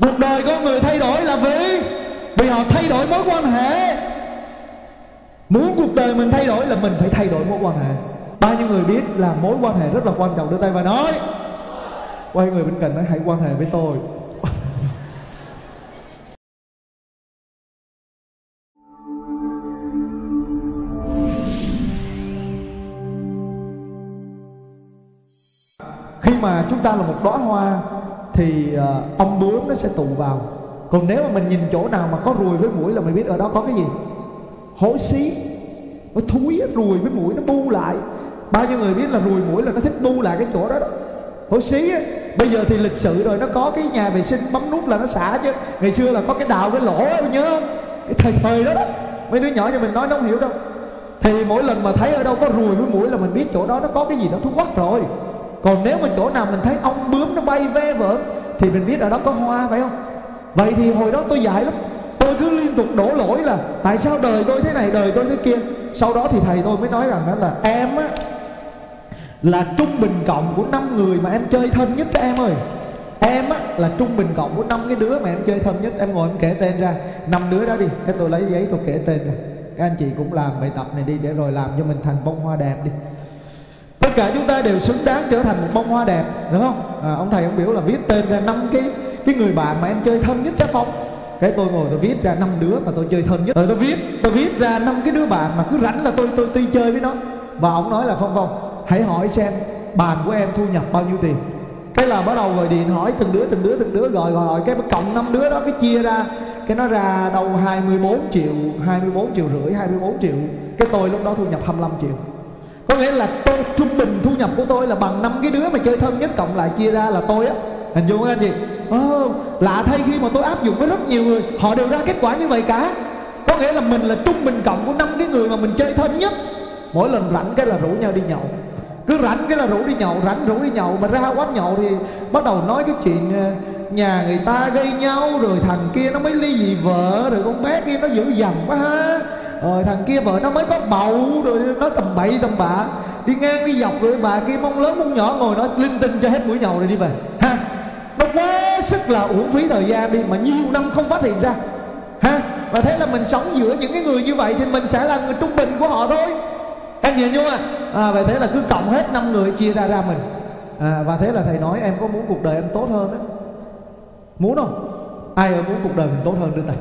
cuộc đời con người thay đổi là vì vì họ thay đổi mối quan hệ. Muốn cuộc đời mình thay đổi là mình phải thay đổi mối quan hệ. Bao nhiêu người biết là mối quan hệ rất là quan trọng. Đưa tay và nói. Quay người bên cạnh nói, hãy quan hệ với tôi. Khi mà chúng ta là một đóa hoa thì ờ, uh, ong bướm nó sẽ tụ vào. Còn nếu mà mình nhìn chỗ nào mà có ruồi với mũi là mình biết ở đó có cái gì. Hối xí nó thúi ruồi với mũi nó bu lại. Bao nhiêu người biết là ruồi mũi là nó thích bu lại cái chỗ đó đó. Hối xí ấy. bây giờ thì lịch sự rồi nó có cái nhà vệ sinh bấm nút là nó xả chứ. Ngày xưa là có cái đào cái lỗ đó, nhớ không? Cái thời thời đó đó. Mấy đứa nhỏ cho mình nói nó không hiểu đâu. Thì mỗi lần mà thấy ở đâu có ruồi với mũi là mình biết chỗ đó nó có cái gì đó thú quắc rồi còn nếu mà chỗ nào mình thấy ong bướm nó bay ve vỡn thì mình biết ở đó có hoa, phải không? Vậy thì hồi đó tôi dạy lắm. Tôi cứ liên tục đổ lỗi là, tại sao đời tôi thế này, đời tôi thế kia? Sau đó thì thầy tôi mới nói rằng đó là, em á, là trung bình cộng của năm người mà em chơi thân nhất các em ơi. Em á, là trung bình cộng của năm cái đứa mà em chơi thân nhất. Em ngồi em kể tên ra. Năm đứa đó đi, cái tôi lấy giấy tôi kể tên ra. Các anh chị cũng làm bài tập này đi để rồi làm cho mình thành bông hoa đẹp đi cả chúng ta đều xứng đáng trở thành một bông hoa đẹp đúng không? À, ông thầy ông biểu là viết tên ra năm cái cái người bạn mà em chơi thân nhất trái phong cái tôi ngồi tôi viết ra năm đứa mà tôi chơi thân nhất. Rồi tôi viết tôi viết ra năm cái đứa bạn mà cứ rảnh là tôi tôi đi chơi với nó. Và ông nói là phong phong hãy hỏi xem bàn của em thu nhập bao nhiêu tiền? Cái là bắt đầu gọi điện hỏi từng đứa từng đứa từng đứa gọi gọi cái cộng năm đứa đó cái chia ra. Cái nó ra đâu 24 triệu 24 triệu rưỡi 24 triệu. Cái tôi lúc đó thu nhập 25 triệu có nghĩa là tôi trung bình thu nhập của tôi là bằng năm cái đứa mà chơi thân nhất cộng lại chia ra là tôi á. Hình dung không anh chị. Oh, lạ thay khi mà tôi áp dụng với rất nhiều người. Họ đều ra kết quả như vậy cả. Có nghĩa là mình là trung bình cộng của năm cái người mà mình chơi thân nhất. Mỗi lần rảnh cái là rủ nhau đi nhậu. Cứ rảnh cái là rủ đi nhậu rảnh rủ đi nhậu. Mà ra quán nhậu thì bắt đầu nói cái chuyện ờ, nhà người ta gây nhau rồi thằng kia nó mới ly dị vợ rồi con bé kia nó dữ dằn quá ha rồi thằng kia vợ nó mới có bầu rồi nó tầm bậy tầm bạ. Đi ngang đi dọc rồi bà kia mong lớn mong nhỏ ngồi nói linh tinh cho hết buổi nhậu rồi đi về. Ha? Nó quá sức là uổng phí thời gian đi mà nhiều năm không phát hiện ra. Ha? Và thế là mình sống giữa những cái người như vậy thì mình sẽ là người trung bình của họ thôi. Anh nhìn vô à? à vậy thế là cứ cộng hết năm người chia ra ra mình. À, và thế là thầy nói em có muốn cuộc đời em tốt hơn á? Muốn không? Ai muốn cuộc đời mình tốt hơn đưa tay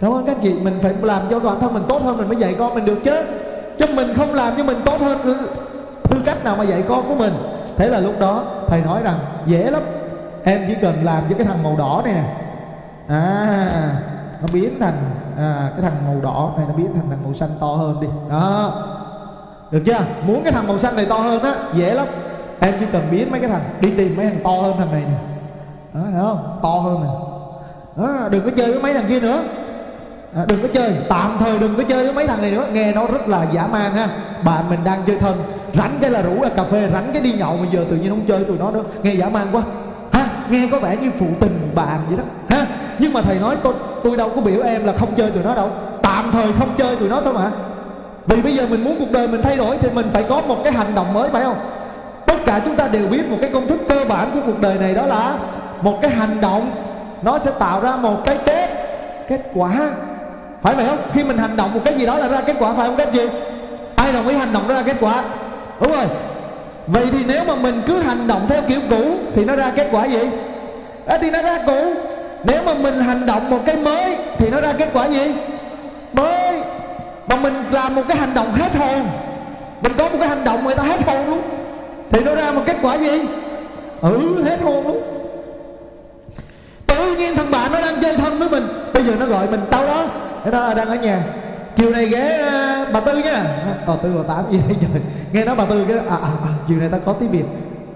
cảm ơn các chị mình phải làm cho bản thân mình tốt hơn mình mới dạy con mình được chứ. Chứ mình không làm cho mình tốt hơn ừ, tư cách nào mà dạy con của mình. Thế là lúc đó thầy nói rằng dễ lắm em chỉ cần làm cho cái thằng màu đỏ này nè. À nó biến thành à, cái thằng màu đỏ này nó biến thành thằng màu xanh to hơn đi. Đó. Được chưa? Muốn cái thằng màu xanh này to hơn á dễ lắm. Em chỉ cần biến mấy cái thằng đi tìm mấy thằng to hơn thằng này nè. Đó hiểu không? To hơn nè. Đó, đừng có chơi với mấy thằng kia nữa à, đừng có chơi. Tạm thời đừng có chơi với mấy thằng này nữa. Nghe nó rất là giả man ha. Bạn mình đang chơi thân. Rảnh cái là rủ ra cà phê rảnh cái đi nhậu mà giờ tự nhiên không chơi tụi nó nữa. Nghe giả man quá. Ha nghe có vẻ như phụ tình bạn vậy đó. Ha nhưng mà thầy nói tôi tôi đâu có biểu em là không chơi tụi nó đâu. Tạm thời không chơi tụi nó thôi mà. Vì bây giờ mình muốn cuộc đời mình thay đổi thì mình phải có một cái hành động mới phải không? Tất cả chúng ta đều biết một cái công thức cơ bản của cuộc đời này đó là một cái hành động nó sẽ tạo ra một cái kết kết quả phải vậy không? Khi mình hành động một cái gì đó là ra kết quả phải không các chị? Ai đồng ý hành động ra kết quả? Đúng rồi. Vậy thì nếu mà mình cứ hành động theo kiểu cũ thì nó ra kết quả gì? À, thì nó ra cũ. Nếu mà mình hành động một cái mới thì nó ra kết quả gì? Mới. Mà mình làm một cái hành động hết hồn. Mình có một cái hành động người ta hết hồn luôn. Thì nó ra một kết quả gì? Ừ hết hồn luôn. Giờ nó gọi mình tao đó. Cái đó đang ở nhà. Chiều này ghé uh, bà tư nha. Ờ tư bà tám gì đấy trời? Nghe nói bà tư cái à, à, à chiều này ta có tí việc.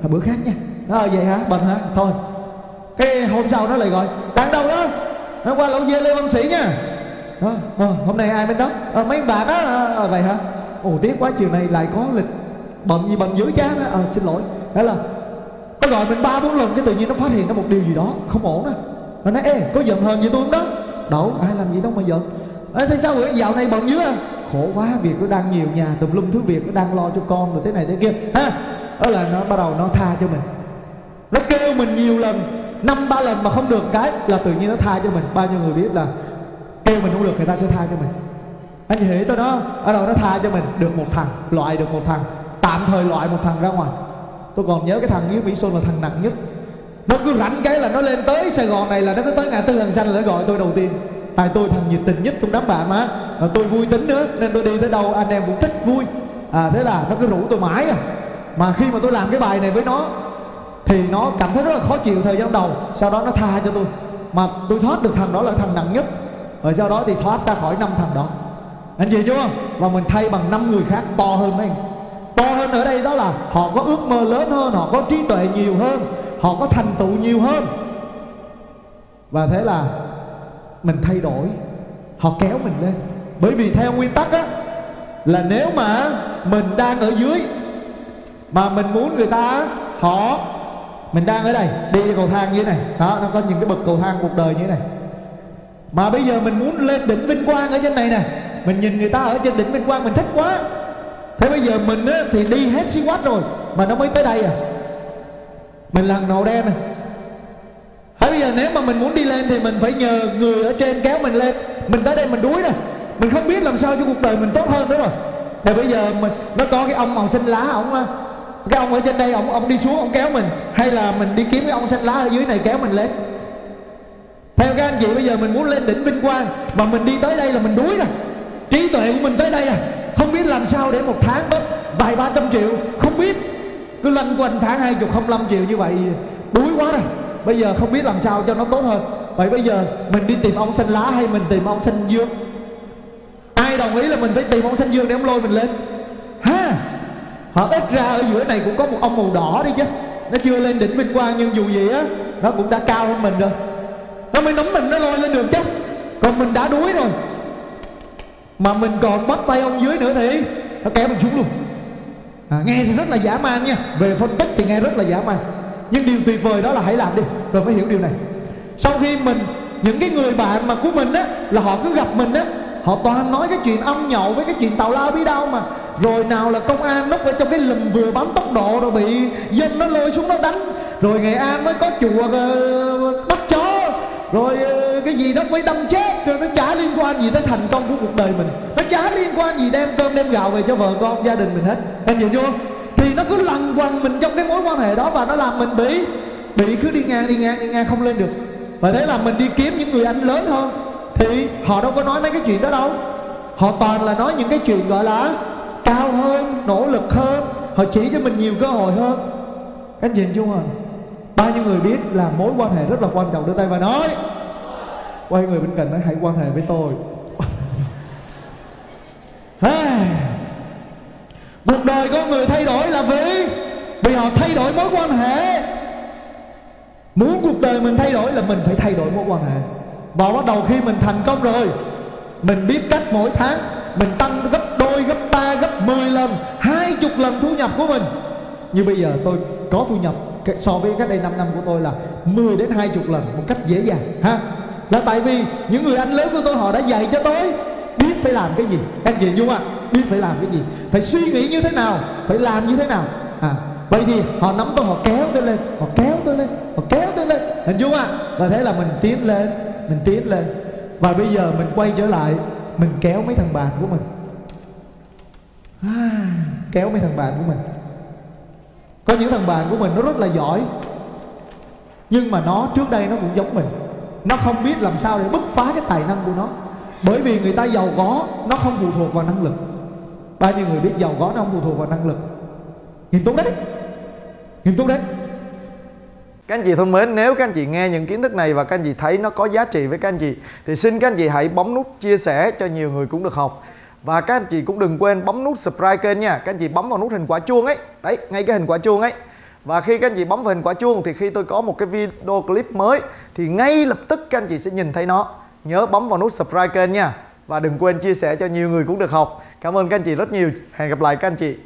À, bữa khác nha. Nó vậy hả? Bận hả? Thôi. Cái hôm sau nó lại gọi đang đâu đó? Nó qua lẩu dê lê văn sĩ nha. À, à, hôm nay ai bên đó? À, mấy bạn đó à, vậy hả? Ồ tiếc quá chiều nay lại có lịch. Bận gì bận dữ cha đó à, xin lỗi. Thế là nó gọi mình ba bốn lần cái tự nhiên nó phát hiện ra một điều gì đó không ổn á. Nó nói ê có giận hờn gì tôi không đó? Đâu? Ai làm gì đâu mà giận. Ê, thế sao vậy? Dạo này bận dữ à? Khổ quá việc nó đang nhiều nhà tùm lum thứ việc nó đang lo cho con rồi thế này thế kia. Ha? Đó là nó bắt đầu nó tha cho mình. Nó kêu mình nhiều lần năm ba lần mà không được cái là tự nhiên nó tha cho mình. Bao nhiêu người biết là kêu mình không được người ta sẽ tha cho mình. Anh chị hiểu tôi đó. Ở đâu nó tha cho mình? Được một thằng loại được một thằng. Tạm thời loại một thằng ra ngoài. Tôi còn nhớ cái thằng dưới mỹ xuân là thằng nặng nhất nó cứ rảnh cái là nó lên tới sài gòn này là nó cứ tới ngã tư lần xanh là nó gọi tôi đầu tiên. Tại tôi thằng nhiệt tình nhất trong đám bạn mà. Và tôi vui tính nữa, nên tôi đi tới đâu anh em cũng thích vui. À thế là nó cứ rủ tôi mãi à. Mà khi mà tôi làm cái bài này với nó, thì nó cảm thấy rất là khó chịu thời gian đầu. Sau đó nó tha cho tôi. Mà tôi thoát được thằng đó là thằng nặng nhất. Rồi sau đó thì thoát ra khỏi năm thằng đó. Anh chị chưa và mình thay bằng năm người khác to hơn mấy anh. To hơn ở đây đó là họ có ước mơ lớn hơn, họ có trí tuệ nhiều hơn họ có thành tựu nhiều hơn. Và thế là mình thay đổi. Họ kéo mình lên. Bởi vì theo nguyên tắc á là nếu mà mình đang ở dưới mà mình muốn người ta họ mình đang ở đây đi cầu thang như thế này. Đó nó có những cái bậc cầu thang cuộc đời như thế này. Mà bây giờ mình muốn lên đỉnh vinh quang ở trên này nè. Mình nhìn người ta ở trên đỉnh vinh quang mình thích quá. Thế bây giờ mình á, thì đi hết xí quát rồi mà nó mới tới đây à mình là màu đen này Thế bây giờ nếu mà mình muốn đi lên thì mình phải nhờ người ở trên kéo mình lên. Mình tới đây mình đuối nè. Mình không biết làm sao cho cuộc đời mình tốt hơn nữa rồi. Thì bây giờ mình nó có cái ông màu xanh lá, ông ờ, cái ông ở trên đây, ông ông đi xuống, ông kéo mình. Hay là mình đi kiếm cái ông xanh lá ở dưới này kéo mình lên. Theo các anh chị, bây giờ mình muốn lên đỉnh vinh quang, mà mình đi tới đây là mình đuối rồi trí tuệ của mình tới đây à. Không biết làm sao để một tháng bớt vài ba trăm triệu. Không biết cứ lanh quanh tháng hai chục không triệu như vậy, đuối quá rồi. Bây giờ không biết làm sao cho nó tốt hơn. Vậy bây giờ mình đi tìm ông xanh lá hay mình tìm ông xanh dương? Ai đồng ý là mình phải tìm ông xanh dương để ông lôi mình lên? Ha! Họ ít ra ở giữa này cũng có một ông màu đỏ đi chứ. Nó chưa lên đỉnh vinh quang nhưng dù gì á, nó cũng đã cao hơn mình rồi. Nó mới nắm mình, nó lôi lên được chứ. Còn mình đã đuối rồi. Mà mình còn bắt tay ông dưới nữa thì, nó kéo mình xuống luôn à, nghe thì rất là giả man nha. Về phân tích thì nghe rất là giả man. Nhưng điều tuyệt vời đó là hãy làm đi rồi mới hiểu điều này. Sau khi mình những cái người bạn mà của mình á là họ cứ gặp mình á họ toàn nói cái chuyện ông nhậu với cái chuyện tàu lao bí đâu mà. Rồi nào là công an núp ở trong cái lùm vừa bám tốc độ rồi bị dân nó lôi xuống nó đánh. Rồi nghệ an mới có chùa uh, bắt chó. Rồi uh, cái gì đó mới đâm chết, rồi nó chả liên quan gì tới thành công của cuộc đời mình. Nó chả liên quan gì đem cơm đem gạo về cho vợ con, gia đình mình hết. Anh hiểu chưa? Thì nó cứ lằn quằn mình trong cái mối quan hệ đó và nó làm mình bị bị cứ đi ngang đi ngang đi ngang không lên được. Và thế là mình đi kiếm những người anh lớn hơn. Thì họ đâu có nói mấy cái chuyện đó đâu. Họ toàn là nói những cái chuyện gọi là cao hơn, nỗ lực hơn. Họ chỉ cho mình nhiều cơ hội hơn. Các anh chị chưa? À bao nhiêu người biết là mối quan hệ rất là quan trọng. Đưa tay và nói quay người bên cạnh nói, hãy quan hệ với tôi. Một đời con người thay đổi là vì vì họ thay đổi mối quan hệ. Muốn cuộc đời mình thay đổi là mình phải thay đổi mối quan hệ. Và bắt đầu khi mình thành công rồi, mình biết cách mỗi tháng mình tăng gấp đôi, gấp ba, gấp 10 lần, hai chục lần thu nhập của mình. Như bây giờ tôi có thu nhập so với cách đây 5 năm của tôi là 10 đến 20 lần một cách dễ dàng, ha? Là tại vì những người anh lớn của tôi họ đã dạy cho tôi biết phải làm cái gì. Anh chị nhung ạ à, biết phải làm cái gì. Phải suy nghĩ như thế nào phải làm như thế nào. À vậy thì họ nắm tôi họ kéo tôi lên họ kéo tôi lên họ kéo tôi lên. Hình dung ạ à? và thế là mình tiến lên mình tiến lên. Và bây giờ mình quay trở lại mình kéo mấy thằng bạn của mình. À, kéo mấy thằng bạn của mình. Có những thằng bạn của mình nó rất là giỏi nhưng mà nó trước đây nó cũng giống mình nó không biết làm sao để bứt phá cái tài năng của nó bởi vì người ta giàu có nó không phụ thuộc vào năng lực bao nhiêu người biết giàu có nó không phụ thuộc vào năng lực nghiêm túc đấy nghiêm túc đấy các anh chị thân mến, nếu các anh chị nghe những kiến thức này và các anh chị thấy nó có giá trị với các anh chị thì xin các anh chị hãy bấm nút chia sẻ cho nhiều người cũng được học. Và các anh chị cũng đừng quên bấm nút subscribe kênh nha. Các anh chị bấm vào nút hình quả chuông ấy. Đấy, ngay cái hình quả chuông ấy. Và khi các anh chị bấm vào hình quả chuông thì khi tôi có một cái video clip mới, thì ngay lập tức các anh chị sẽ nhìn thấy nó. Nhớ bấm vào nút subscribe kênh nha. Và đừng quên chia sẻ cho nhiều người cũng được học. Cảm ơn các anh chị rất nhiều. Hẹn gặp lại các anh chị.